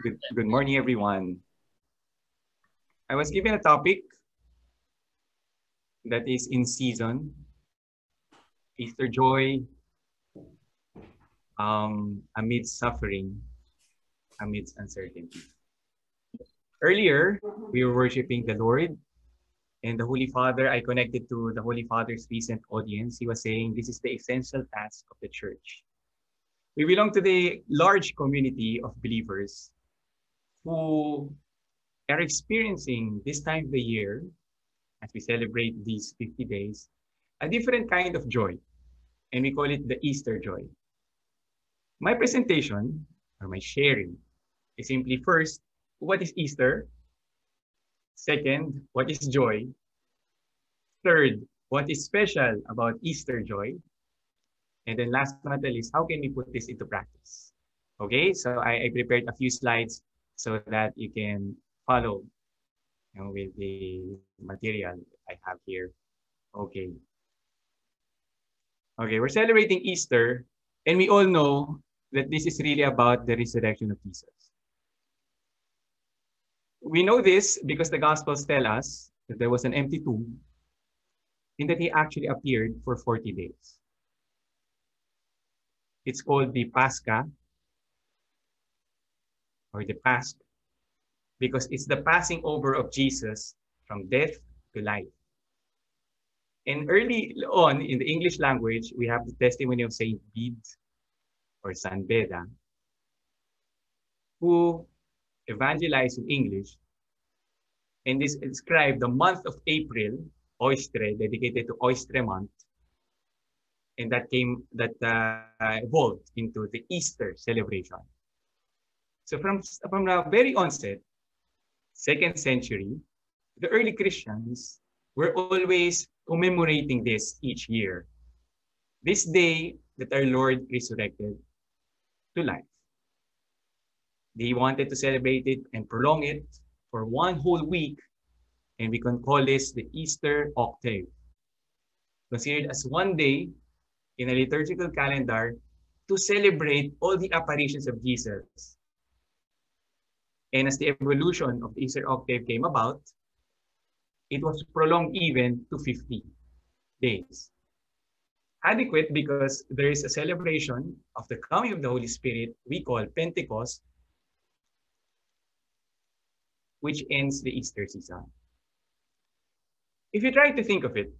Good, good morning, everyone. I was given a topic that is in season, Easter joy um, amidst suffering, amidst uncertainty. Earlier, we were worshiping the Lord and the Holy Father. I connected to the Holy Father's recent audience. He was saying this is the essential task of the church. We belong to the large community of believers who are experiencing this time of the year, as we celebrate these 50 days, a different kind of joy. And we call it the Easter joy. My presentation, or my sharing, is simply first, what is Easter? Second, what is joy? Third, what is special about Easter joy? And then last but not least, how can we put this into practice? Okay, so I, I prepared a few slides so that you can follow you know, with the material I have here. Okay. Okay, we're celebrating Easter, and we all know that this is really about the resurrection of Jesus. We know this because the Gospels tell us that there was an empty tomb and that he actually appeared for 40 days. It's called the Pascha or the Pasch, because it's the passing over of Jesus from death to life. And early on in the English language, we have the testimony of Saint Bede or San Beda, who evangelized in English and this described the month of April, Eostre, dedicated to Eostre month, and that came that uh, evolved into the Easter celebration. So from from the very onset, second century, the early Christians were always commemorating this each year. This day that our Lord resurrected to life. They wanted to celebrate it and prolong it for one whole week, and we can call this the Easter octave. Considered as one day in a liturgical calendar to celebrate all the apparitions of Jesus. And as the evolution of the Easter octave came about, it was prolonged even to 50 days. Adequate because there is a celebration of the coming of the Holy Spirit we call Pentecost, which ends the Easter season. If you try to think of it,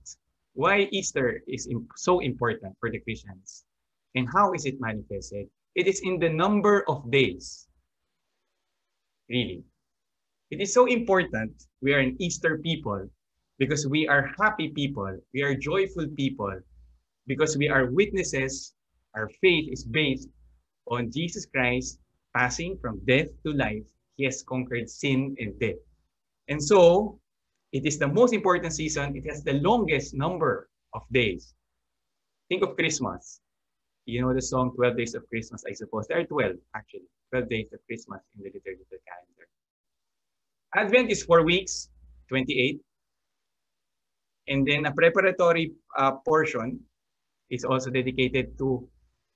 why Easter is so important for the Christians and how is it manifested? It is in the number of days. Really. It is so important we are an Easter people because we are happy people. We are joyful people because we are witnesses. Our faith is based on Jesus Christ passing from death to life. He has conquered sin and death. And so it is the most important season. It has the longest number of days. Think of Christmas. You know the song 12 Days of Christmas, I suppose. There are 12, actually. 12 days of Christmas in the liturgical calendar. Advent is four weeks, 28. And then a preparatory uh, portion is also dedicated to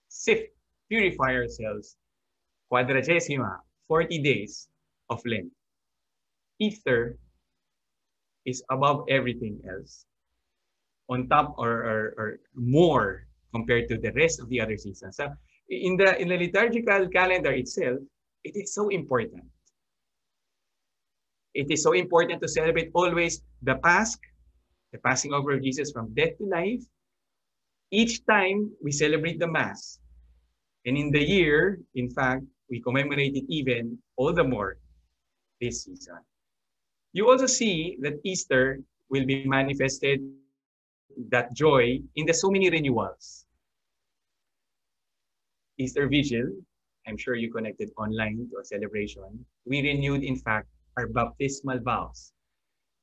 sift, purify ourselves. Quadragesima, 40 days of Lent. Easter is above everything else. On top or, or, or more compared to the rest of the other seasons. So in the in the liturgical calendar itself, it is so important. It is so important to celebrate always the Pasch, the passing over of Jesus from death to life. Each time we celebrate the Mass. And in the year, in fact, we commemorate it even all the more this season. You also see that Easter will be manifested that joy in the so many renewals. Easter Vigil, I'm sure you connected online to a celebration. We renewed, in fact, our baptismal vows.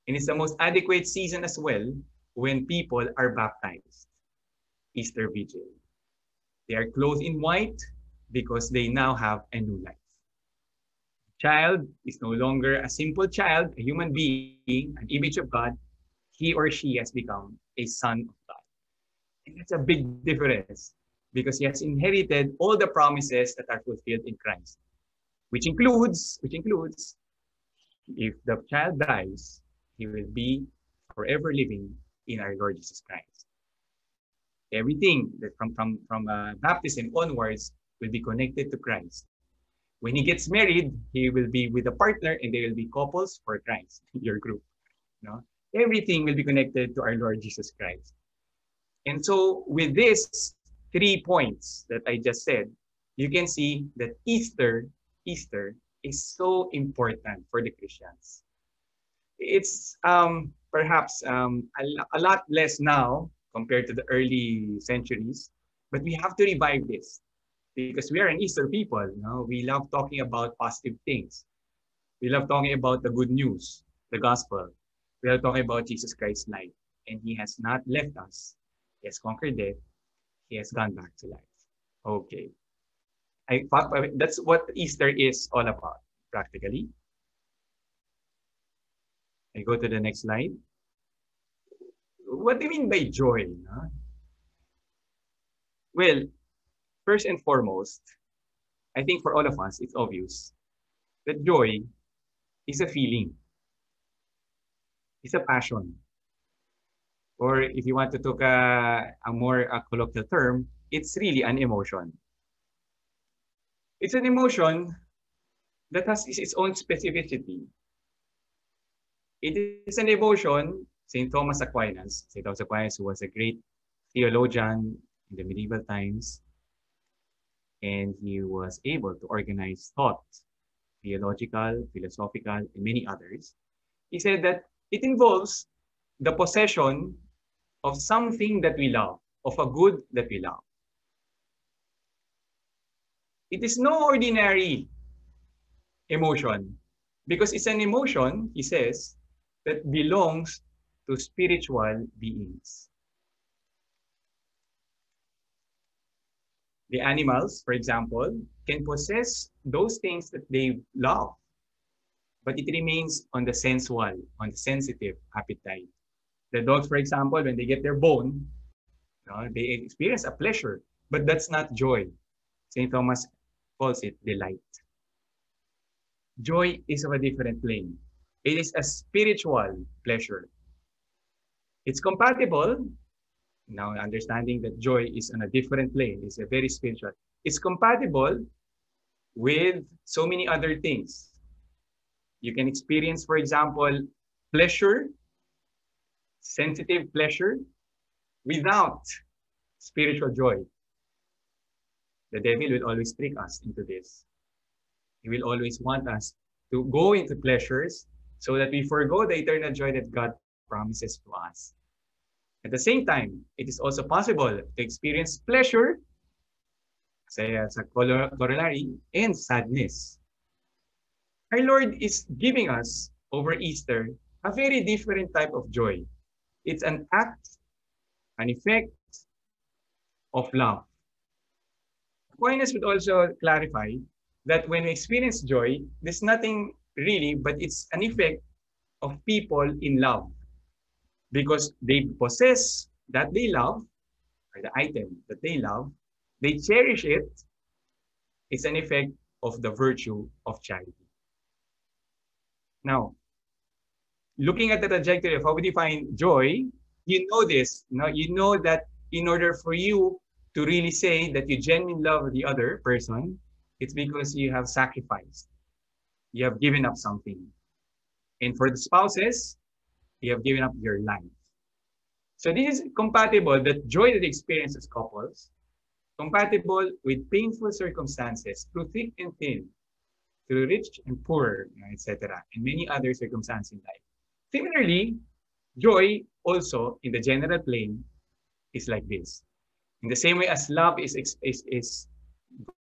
And it's the most adequate season as well when people are baptized. Easter Vigil. They are clothed in white because they now have a new life child is no longer a simple child, a human being, an image of God. He or she has become a son of God. And that's a big difference because he has inherited all the promises that are fulfilled in Christ. which includes, which includes, if the child dies, he will be forever living in our Lord Jesus Christ. Everything that from, from, from uh, baptism onwards will be connected to Christ. When he gets married, he will be with a partner and they will be couples for Christ, your group. No? Everything will be connected to our Lord Jesus Christ. And so with these three points that I just said, you can see that Easter, Easter is so important for the Christians. It's um, perhaps um, a, a lot less now compared to the early centuries, but we have to revive this because we are an Easter people. You know? We love talking about positive things. We love talking about the good news, the gospel. We are talking about Jesus Christ's life. And he has not left us. He has conquered death. He has gone back to life. Okay. I, that's what Easter is all about, practically. I go to the next slide. What do you mean by joy? Huh? Well, first and foremost, I think for all of us, it's obvious that joy is a feeling. It's a passion. Or if you want to talk a, a more a colloquial term, it's really an emotion. It's an emotion that has its own specificity. It is an emotion, St. Thomas Aquinas, St. Thomas Aquinas, who was a great theologian in the medieval times, and he was able to organize thought, theological, philosophical, and many others. He said that it involves the possession of something that we love, of a good that we love. It is no ordinary emotion because it's an emotion, he says, that belongs to spiritual beings. The animals, for example, can possess those things that they love, but it remains on the sensual, on the sensitive appetite. The dogs, for example, when they get their bone, know, they experience a pleasure, but that's not joy. St. Thomas calls it delight. Joy is of a different plane. It is a spiritual pleasure. It's compatible now, understanding that joy is on a different plane, is a very spiritual. It's compatible with so many other things. You can experience, for example, pleasure, sensitive pleasure, without spiritual joy. The devil will always trick us into this. He will always want us to go into pleasures so that we forego the eternal joy that God promises to us. At the same time, it is also possible to experience pleasure, say as a corollary, and sadness. Our Lord is giving us over Easter a very different type of joy. It's an act, an effect of love. Aquinas would also clarify that when we experience joy, there's nothing really, but it's an effect of people in love because they possess that they love, or the item that they love, they cherish it, it's an effect of the virtue of charity. Now, looking at the trajectory of how we define joy, you know this, you know, you know that in order for you to really say that you genuinely love the other person, it's because you have sacrificed. You have given up something. And for the spouses, you have given up your life. So this is compatible, that joy that experience as couples, compatible with painful circumstances through thick and thin, through rich and poor, etc., and many other circumstances in life. Similarly, joy also in the general plane is like this. In the same way as love is, is, is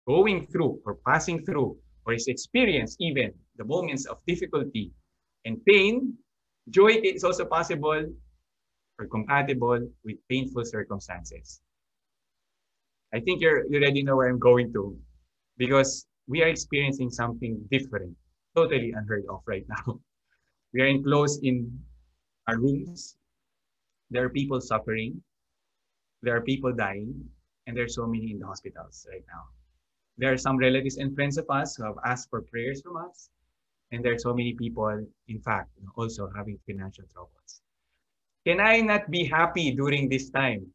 going through or passing through or is experienced even the moments of difficulty and pain, Joy is also possible or compatible with painful circumstances. I think you're, you already know where I'm going to because we are experiencing something different, totally unheard of right now. We are enclosed in our rooms. There are people suffering. There are people dying. And there are so many in the hospitals right now. There are some relatives and friends of us who have asked for prayers from us. And there are so many people, in fact, also having financial troubles. Can I not be happy during this time?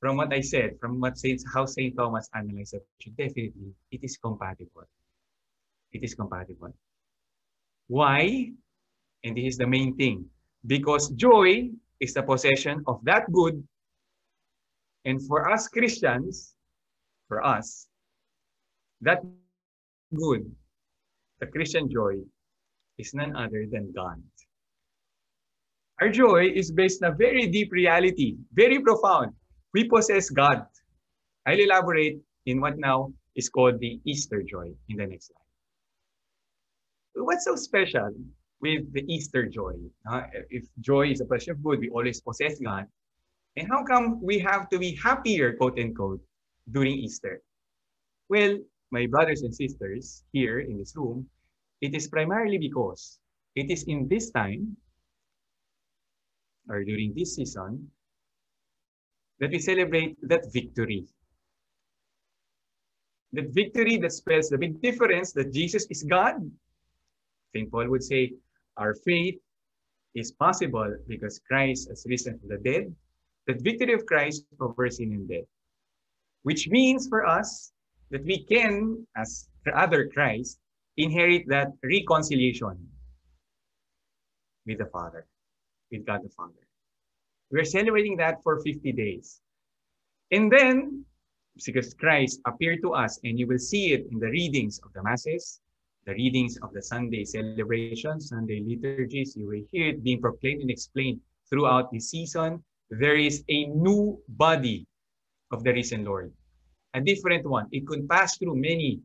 From what I said, from what Saint, how St. Thomas analyzed it, definitely it is compatible. It is compatible. Why? And this is the main thing. Because joy is the possession of that good. And for us Christians, for us, that good, the Christian joy, is none other than God. Our joy is based on a very deep reality, very profound. We possess God. I'll elaborate in what now is called the Easter joy in the next slide. What's so special with the Easter joy? Uh, if joy is a possession of good, we always possess God. And how come we have to be happier, quote unquote, during Easter? Well, my brothers and sisters here in this room, it is primarily because it is in this time or during this season that we celebrate that victory. That victory that spells the big difference that Jesus is God. St. Paul would say, our faith is possible because Christ has risen from the dead. That victory of Christ over sin and death. Which means for us that we can, as other Christ, inherit that reconciliation with the Father, with God the Father. We're celebrating that for 50 days. And then, because Christ appeared to us, and you will see it in the readings of the Masses, the readings of the Sunday celebrations, Sunday liturgies, you will hear it being proclaimed and explained throughout the season. There is a new body of the risen Lord a different one. It could pass through many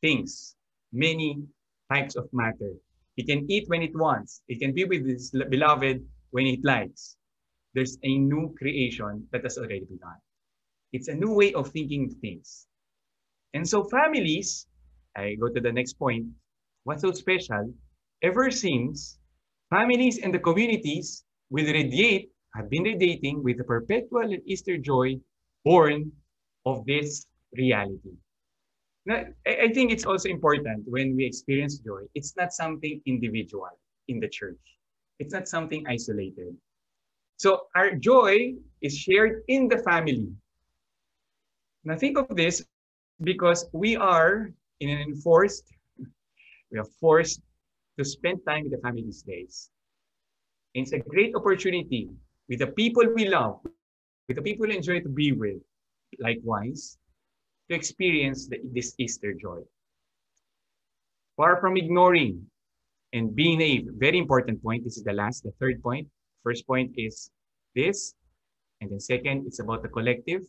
things, many types of matter. It can eat when it wants. It can be with his beloved when it likes. There's a new creation that has already begun. It's a new way of thinking things. And so families, I go to the next point, what's so special, ever since families and the communities will radiate, have been radiating with the perpetual and Easter joy born of this reality. Now, I think it's also important when we experience joy, it's not something individual in the church. It's not something isolated. So our joy is shared in the family. Now think of this because we are in an enforced, we are forced to spend time with the family these days. And it's a great opportunity with the people we love, with the people we enjoy to be with, likewise, to experience the, this Easter joy. Far from ignoring and being naive, very important point. This is the last, the third point. First point is this. And then second, it's about the collective.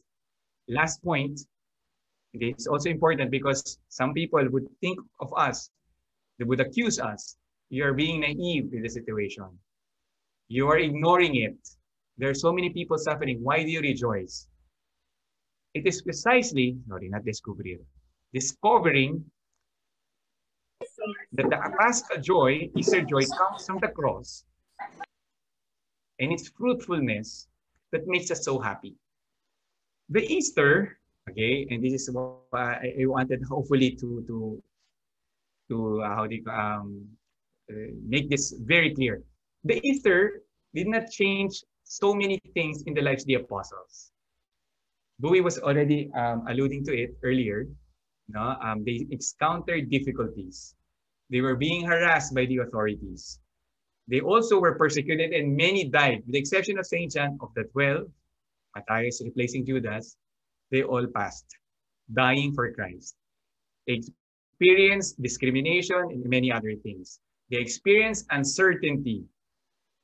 Last point, it is also important because some people would think of us, they would accuse us, you are being naive in the situation. You are ignoring it. There are so many people suffering. Why do you rejoice? It is precisely, sorry, not descubrir, discovering that the Paschal joy, Easter joy, comes from the cross and its fruitfulness that makes us so happy. The Easter, okay, and this is what I, wanted hopefully to to to uh, how do you, um, uh, make this very clear. The Easter did not change so many things in the lives of the apostles. Bowie was already um, alluding to it earlier. No? Um, they encountered difficulties. They were being harassed by the authorities. They also were persecuted and many died, with the exception of St. John of the 12, Matthias replacing Judas, they all passed, dying for Christ. They experienced discrimination and many other things. They experienced uncertainty.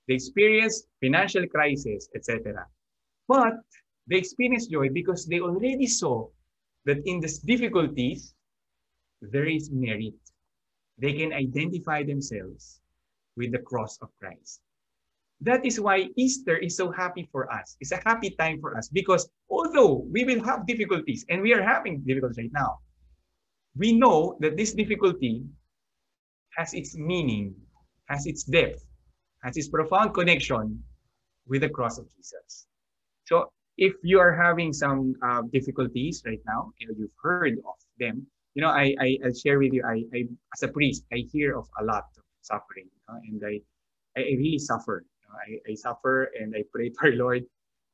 They experienced financial crisis, etc. But they experience joy because they already saw that in these difficulties, there is merit. They can identify themselves with the cross of Christ. That is why Easter is so happy for us. It's a happy time for us because although we will have difficulties, and we are having difficulties right now, we know that this difficulty has its meaning, has its depth, has its profound connection with the cross of Jesus. So if you are having some uh, difficulties right now, you've heard of them, you know, I, I I'll share with you. I, I as a priest, I hear of a lot of suffering, and I I really suffer. I, I suffer, and I pray to our Lord.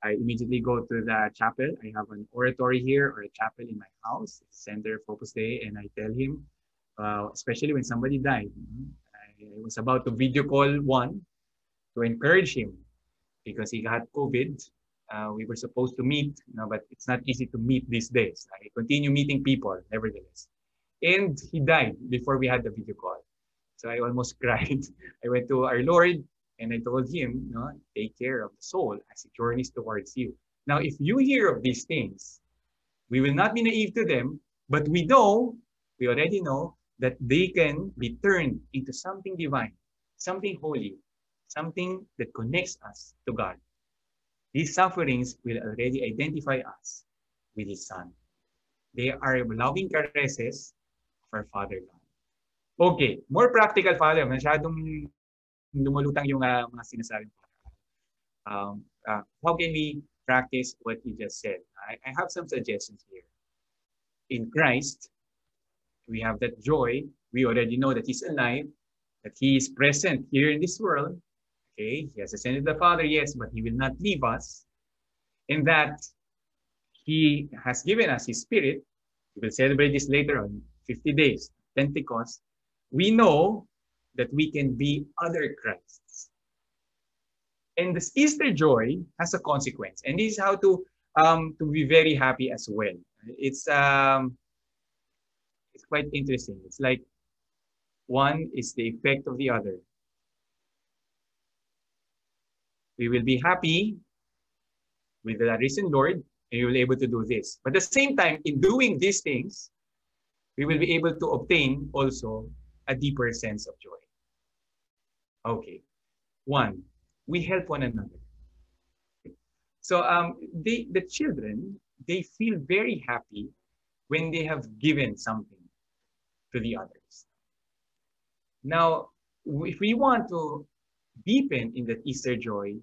I immediately go to the chapel. I have an oratory here or a chapel in my house, Center of Opus Dei, and I tell him, uh, especially when somebody died, I, I was about to video call one to encourage him because he got COVID. Uh, we were supposed to meet, you know, but it's not easy to meet these days. I continue meeting people, nevertheless. And he died before we had the video call. So I almost cried. I went to our Lord and I told him, know, take care of the soul as it journeys towards you. Now, if you hear of these things, we will not be naive to them, but we know, we already know, that they can be turned into something divine, something holy, something that connects us to God. These sufferings will already identify us with His Son. They are loving caresses of our Father God. Okay, more practical, Father. Masyadong lumulutang yung uh, mga sinasabi ko. Um, uh, how can we practice what you just said? I, I have some suggestions here. In Christ, we have that joy. We already know that He's alive, that He is present here in this world. Okay, He has ascended the Father, yes, but He will not leave us. And that He has given us His Spirit. We will celebrate this later on 50 days, Pentecost. We know that we can be other Christs. And this Easter joy has a consequence. And this is how to um, to be very happy as well. It's um it's quite interesting. It's like one is the effect of the other. We will be happy with the risen Lord, and we will be able to do this. But at the same time, in doing these things, we will be able to obtain also a deeper sense of joy. Okay. One, we help one another. So um, they, the children, they feel very happy when they have given something to the others. Now, if we want to deepen in that Easter joy,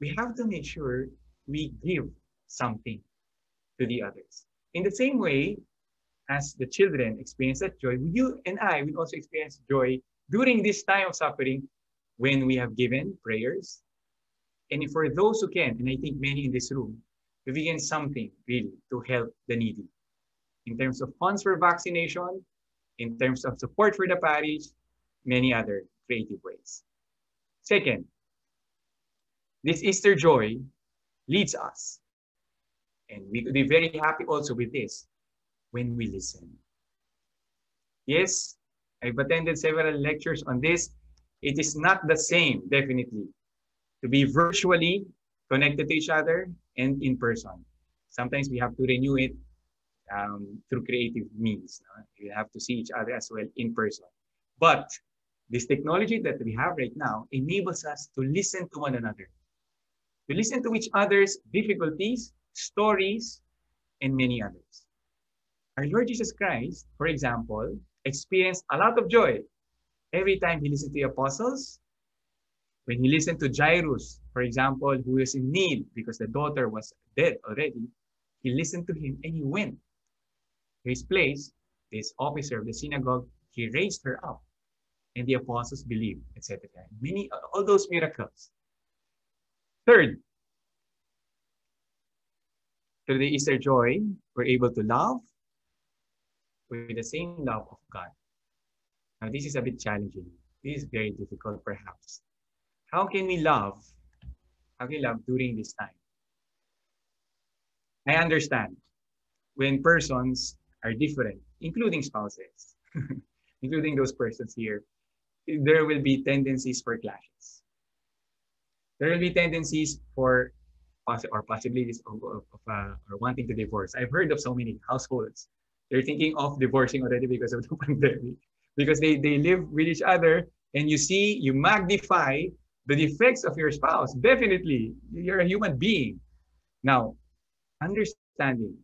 we have to make sure we give something to the others. In the same way as the children experience that joy, you and I will also experience joy during this time of suffering when we have given prayers. And for those who can, and I think many in this room, to begin something really to help the needy in terms of funds for vaccination, in terms of support for the parish, many other creative ways. Second, this Easter joy leads us, and we could be very happy also with this when we listen. Yes, I've attended several lectures on this. It is not the same, definitely, to be virtually connected to each other and in person. Sometimes we have to renew it um, through creative means. We have to see each other as well in person. But this technology that we have right now enables us to listen to one another, to listen to each other's difficulties, stories, and many others. Our Lord Jesus Christ, for example, experienced a lot of joy every time he listened to the apostles. When he listened to Jairus, for example, who was in need because the daughter was dead already, he listened to him and he went to his place. This officer of the synagogue, he raised her up and the apostles believed, etc. Many, all those miracles. Third, through the Easter joy, we're able to love with the same love of God. Now, this is a bit challenging. This is very difficult, perhaps. How can we love? How can we love during this time? I understand when persons are different, including spouses, including those persons here, there will be tendencies for clashes. There will be tendencies for or possibilities of, of, of uh, or wanting to divorce. I've heard of so many households. They're thinking of divorcing already because of the pandemic, because they, they live with each other and you see, you magnify the defects of your spouse. Definitely, you're a human being. Now, understanding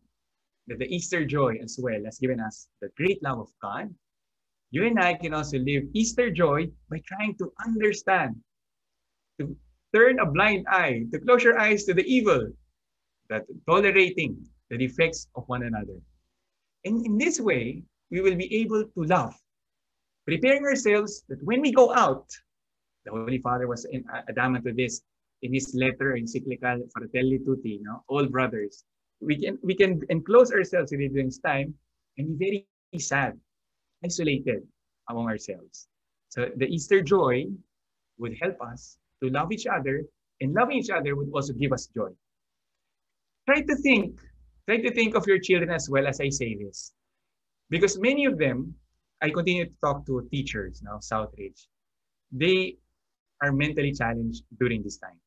that the Easter joy as well has given us the great love of God you and I can also live Easter joy by trying to understand, to turn a blind eye, to close your eyes to the evil, that tolerating the defects of one another. And in this way, we will be able to love. Preparing ourselves that when we go out, the Holy Father was uh, adamant to this in his letter encyclical Fratelli Tutti, no? all brothers. We can we can enclose ourselves in this time and be very sad, isolated among ourselves. So the Easter joy would help us to love each other, and loving each other would also give us joy. Try to think, try to think of your children as well as I say this. Because many of them, I continue to talk to teachers now, Southridge. They are mentally challenged during this time.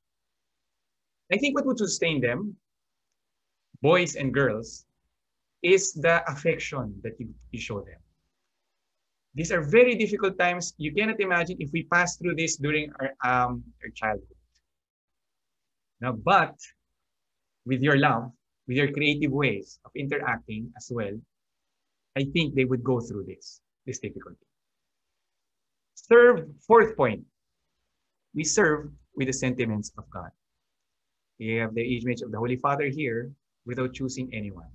I think what would sustain them, boys and girls, is the affection that you, you show them. These are very difficult times. You cannot imagine if we pass through this during our, um, our childhood. Now, but with your love, with your creative ways of interacting as well, I think they would go through this, this difficulty. Serve, fourth point, we serve with the sentiments of God. We have the image of the Holy Father here without choosing anyone.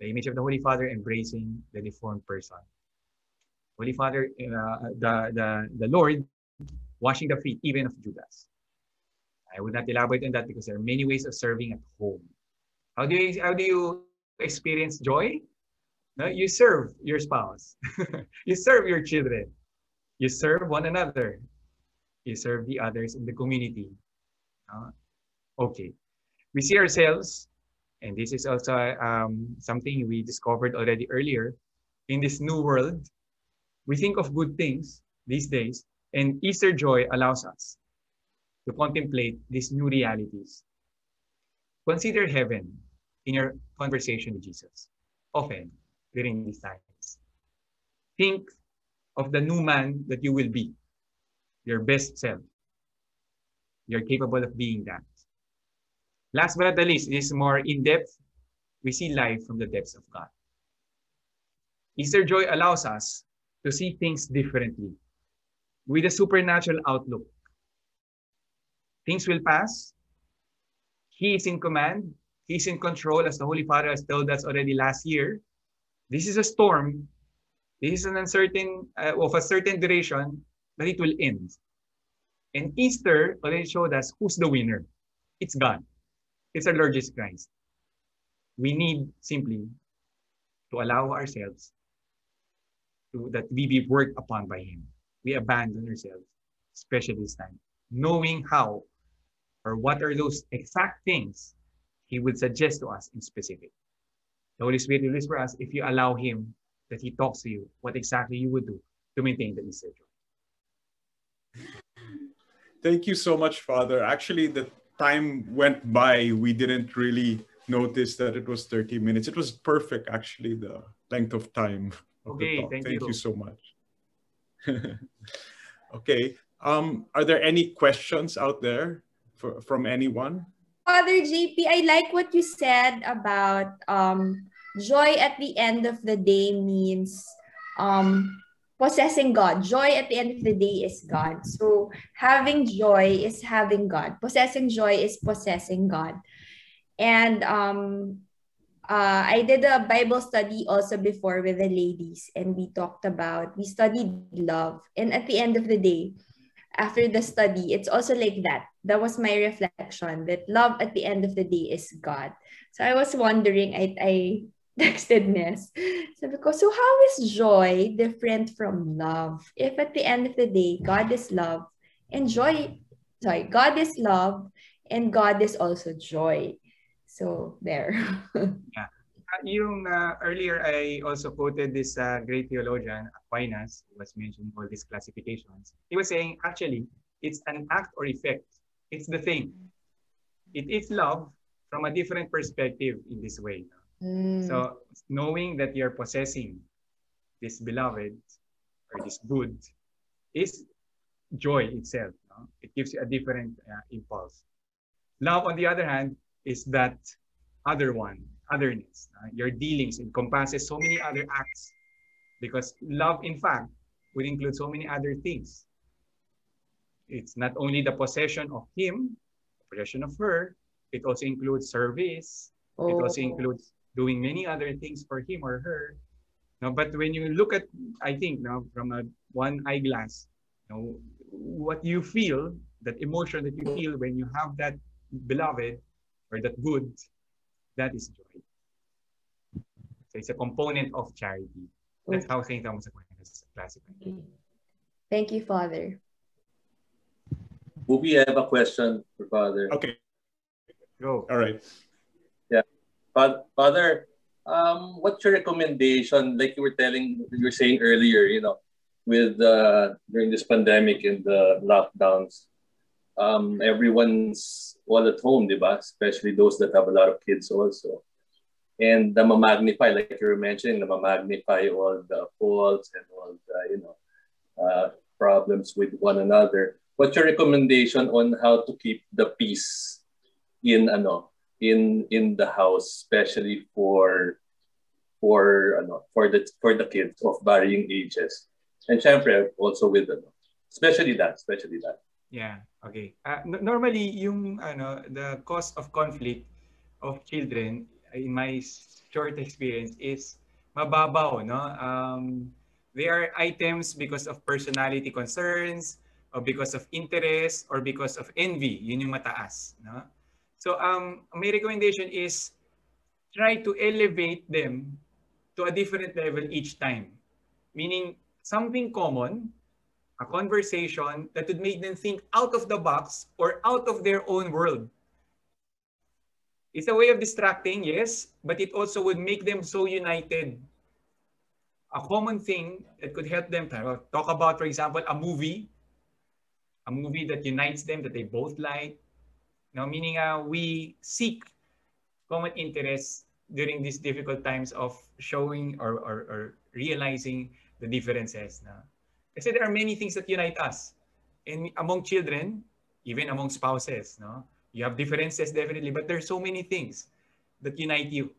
The image of the Holy Father embracing the deformed person. Holy Father, uh, the, the, the Lord washing the feet even of Judas. I would not elaborate on that because there are many ways of serving at home. How do you, how do you experience joy? No, you serve your spouse. you serve your children. You serve one another. You serve the others in the community. Uh, okay. We see ourselves, and this is also um, something we discovered already earlier, in this new world, we think of good things these days, and Easter joy allows us to contemplate these new realities. Consider heaven in your conversation with Jesus, often during these times. Think of the new man that you will be, your best self. You're capable of being that. Last but not the least, is more in-depth. We see life from the depths of God. Easter joy allows us to see things differently with a supernatural outlook Things will pass. He is in command. He's in control, as the Holy Father has told us already last year. This is a storm. This is an uncertain, uh, of a certain duration, but it will end. And Easter already showed us who's the winner. It's God. It's our Lord Jesus Christ. We need simply to allow ourselves to, that we be worked upon by Him. We abandon ourselves, especially this time, knowing how or what are those exact things he would suggest to us in specific. The Holy Spirit will for us if you allow him that he talks to you, what exactly you would do to maintain the Easter joy. Thank you so much, Father. Actually, the time went by. We didn't really notice that it was 30 minutes. It was perfect, actually, the length of time. Of okay, thank, thank you. you so much. okay. Um, are there any questions out there? For, from anyone? Father JP, I like what you said about um, joy at the end of the day means um, possessing God. Joy at the end of the day is God. So having joy is having God. Possessing joy is possessing God. And um, uh, I did a Bible study also before with the ladies, and we talked about, we studied love. And at the end of the day, after the study, it's also like that. That was my reflection that love at the end of the day is God. So I was wondering, I, I texted Ness. So because so how is joy different from love? If at the end of the day, God is love and joy, sorry, God is love and God is also joy. So there. yeah. Uh, yung uh, earlier I also quoted this uh, great theologian Aquinas who was mentioning all these classifications. He was saying actually it's an act or effect. It's the thing. It is love from a different perspective in this way. Mm. So knowing that you're possessing this beloved or this good is joy itself. No? It gives you a different uh, impulse. Love, on the other hand, is that other one otherness. Uh, your dealings encompasses so many other acts because love, in fact, would include so many other things. It's not only the possession of him, possession of her, it also includes service. Oh. It also oh. includes doing many other things for him or her. No, but when you look at, I think now from a one eyeglass, you know, what you feel, that emotion that you feel when you have that beloved or that good, that is joy. So it's a component of charity. That's mm. how St. Thomas Aquinas classified. Thank you, Father. Bubi, I have a question for Father. Okay. Go. All right. Fa- Father, um, what's your recommendation? Like you were telling, you were saying earlier, you know, with uh, during this pandemic and the lockdowns, um, everyone's all at home, diba? Especially those that have a lot of kids also. And the magnify, like you were mentioning, the magnify all the faults and all the, you know, uh, problems with one another. What's your recommendation on how to keep the peace in ano in in the house, especially for for ano for the for the kids of varying ages, and syempre also with ano, especially that, especially that. Yeah. Okay. Uh, normally, yung ano, the cause of conflict of children, in my short experience, is mababaw, no? Um, they are items because of personality concerns, or because of interest, or because of envy. Yun yung mataas, no? So, um, my recommendation is try to elevate them to a different level each time. Meaning, something common, a conversation that would make them think out of the box or out of their own world. It's a way of distracting, yes, but it also would make them so united. A common thing that could help them talk about, for example, a movie, a movie that unites them that they both like. Now, meaning uh, we seek common interests during these difficult times of showing or, or, or realizing the differences. No? Kasi there are many things that unite us. And among children, even among spouses, no? You have differences definitely, but there's so many things that unite you.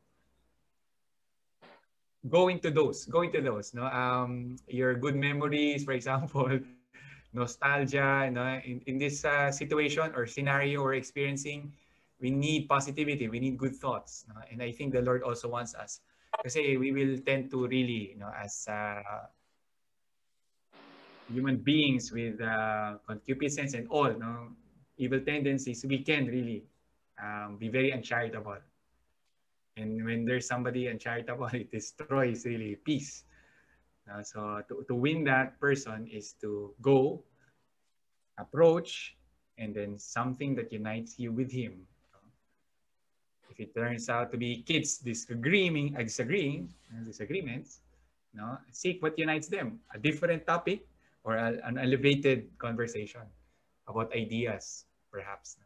Go into those, go into those, no? Um, your good memories, for example, nostalgia, no? In, in this uh, situation or scenario we're experiencing, we need positivity, we need good thoughts. And I think the Lord also wants us. Kasi we will tend to really, you know, as uh, human beings with uh, concupiscence and all, no, evil tendencies, we can really um, be very uncharitable. And when there's somebody uncharitable, it destroys really peace. Uh, so to, to win that person is to go, approach, and then something that unites you with him. If it turns out to be kids disagreeing, disagreeing, disagreements, no, seek what unites them. A different topic, or a, an elevated conversation about ideas, perhaps.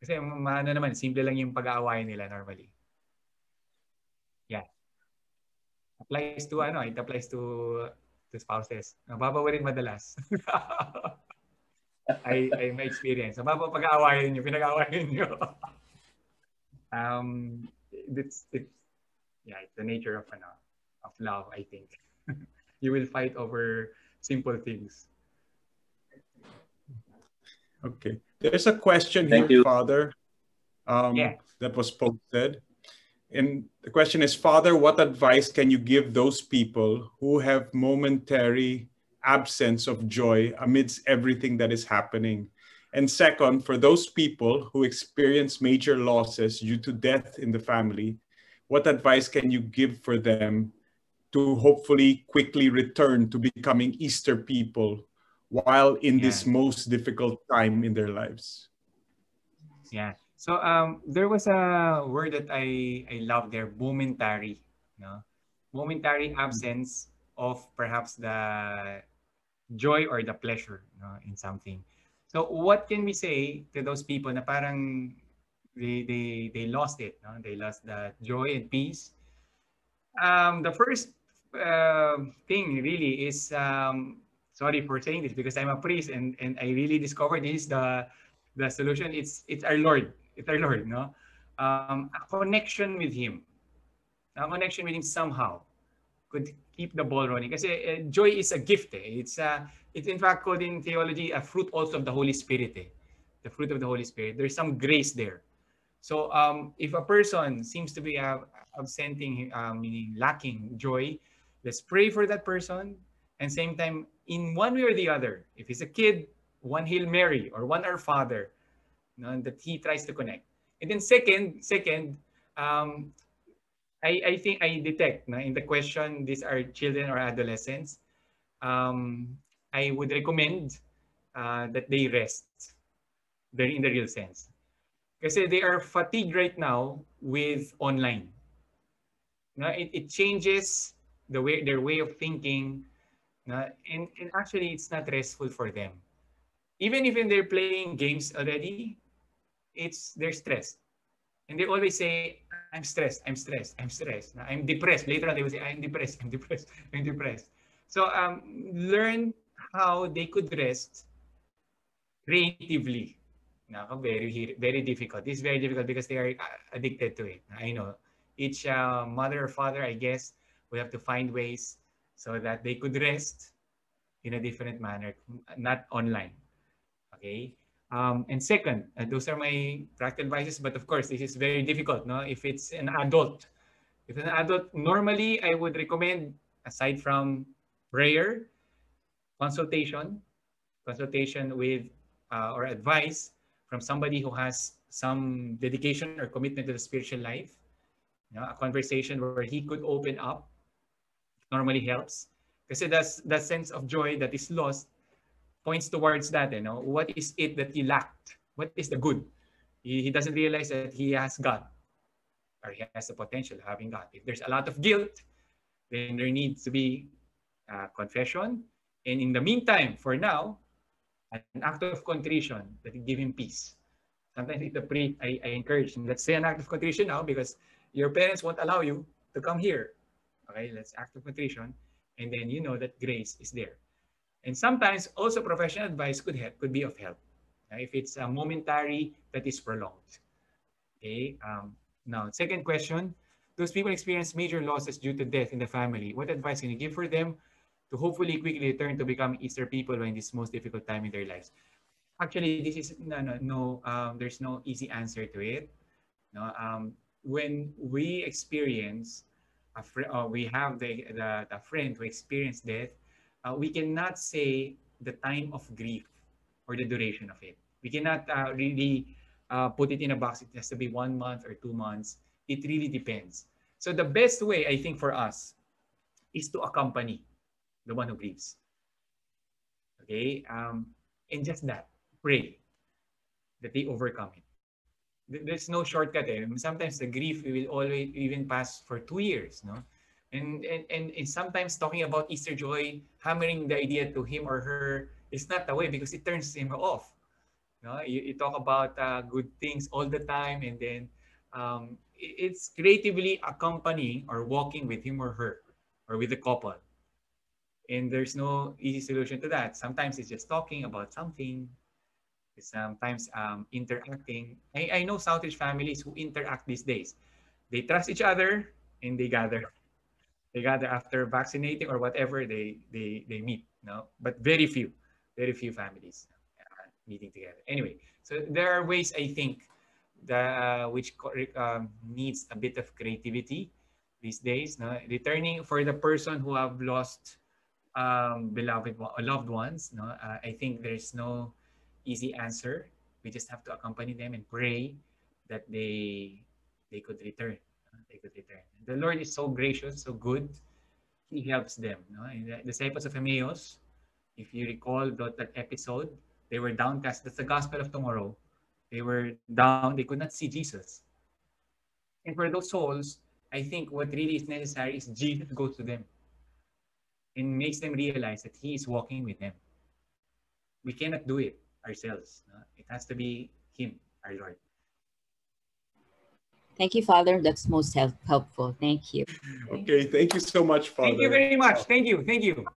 Kasi ano naman, simple lang yung pag-aawayan nila normally. Yeah. Applies to ano, it applies to to spouses. Nababawa rin madalas. I, I my experience. Nababawa pag-aawayan nyo, pinag-aawayan nyo. um, it's, it's, yeah, it's the nature of, ano, of love, I think. you will fight over simple things. Okay. There's a question Thank here, you. Father, um, Yeah. that was posted. And the question is, Father, what advice can you give those people who have momentary absence of joy amidst everything that is happening? And second, for those people who experience major losses due to death in the family, what advice can you give for them to hopefully quickly return to becoming Easter people while in this most difficult time in their lives? Yeah. So um, there was a word that I I love there, momentary. No, momentary absence of perhaps the joy or the pleasure, no, in something. So what can we say to those people na parang they they they lost it, no? They lost the joy and peace. Um, the first uh, thing really is um, sorry for saying this because I'm a priest and and I really discovered this the the solution it's it's our lord our lord no um a connection with him a connection with him somehow could keep the ball rolling kasi uh, joy is a gift eh. it's uh, it's in fact called in theology a fruit also of the holy spirit eh. the fruit of the holy spirit there's some grace there so um if a person seems to be uh, absenting uh, meaning lacking joy Let's pray for that person. And same time, in one way or the other, if he's a kid, one Hail Mary or one Our Father, know, that he tries to connect. And then second, second, um, I, I think I detect no, in the question, these are children or adolescents. Um, I would recommend uh, that they rest in the real sense. Because they are fatigued right now with online. No, it, it changes the way their way of thinking. No, and, and actually, it's not restful for them. Even if they're playing games already, it's they're stressed. And they always say, I'm stressed, I'm stressed, I'm stressed. I'm depressed. Later on, they will say, I'm depressed, I'm depressed, I'm depressed. So um, learn how they could rest creatively. Now, very, very difficult. Is very difficult because they are uh, addicted to it. I know. Each uh, mother or father, I guess, will have to find ways so that they could rest in a different manner, not online. Okay. Um, and second, uh, those are my practical advices. But of course, this is very difficult. No, if it's an adult, if an adult, normally I would recommend, aside from prayer, consultation, consultation with uh, or advice from somebody who has some dedication or commitment to the spiritual life. You know, a conversation where he could open up normally helps. Because that's that sense of joy that is lost points towards that, you know, what is it that he lacked? What is the good? He, he doesn't realize that he has God or he has the potential of having God. If there's a lot of guilt, then there needs to be uh, confession. And in the meantime, for now, an act of contrition that will give him peace. Sometimes the pre, I, I encourage, let's say an act of contrition now because your parents won't allow you to come here. Okay, let's act of contrition. And then you know that grace is there. And sometimes also professional advice could help, could be of help uh, if it's a momentary that is prolonged. Okay. Um, now, second question: Those people experience major losses due to death in the family. What advice can you give for them to hopefully quickly return to become Easter people when this most difficult time in their lives? Actually, this is no, no, no. Um, there's no easy answer to it. No, um, when we experience, a fr- uh, we have the, the the friend who experienced death uh, we cannot say the time of grief or the duration of it. We cannot uh, really uh, put it in a box. It has to be one month or two months. It really depends. So the best way, I think, for us is to accompany the one who grieves. Okay? Um, and just that, pray that they overcome it. There's no shortcut. Eh? Sometimes the grief will always even pass for two years. No, and, and, and, sometimes talking about Easter joy, hammering the idea to him or her is not the way because it turns him off. No, you, you talk about uh, good things all the time, and then um, it's creatively accompanying or walking with him or her or with the couple. And there's no easy solution to that. Sometimes it's just talking about something. Sometimes um, interacting. I, I know Southeast families who interact these days. They trust each other and they gather they gather after vaccinating or whatever they they they meet no but very few very few families uh, meeting together. Anyway so there are ways i think that uh, which um, needs a bit of creativity these days no? Returning for the person who have lost um, beloved loved ones no? Uh, i think there's no easy answer. We just have to accompany them and pray that they they could return The Lord is so gracious, so good. He helps them. No? The disciples of Emmaus, if you recall that, that episode, they were downcast. That's the gospel of tomorrow. They were down. They could not see Jesus. And for those souls, I think what really is necessary is Jesus goes to them and makes them realize that He is walking with them. We cannot do it ourselves. No? It has to be Him, our Lord. Thank you, Father. That's most help- helpful. Thank you. Okay, thank you so much, Father. Thank you very much. Thank you. Thank you.